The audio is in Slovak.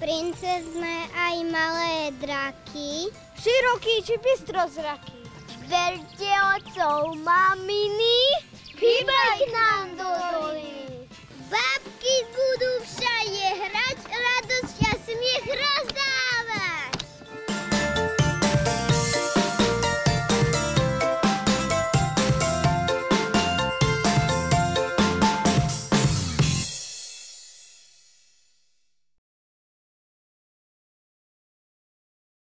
princezné aj malé draky. Široký či bystrozraký. Verte ocov, mami.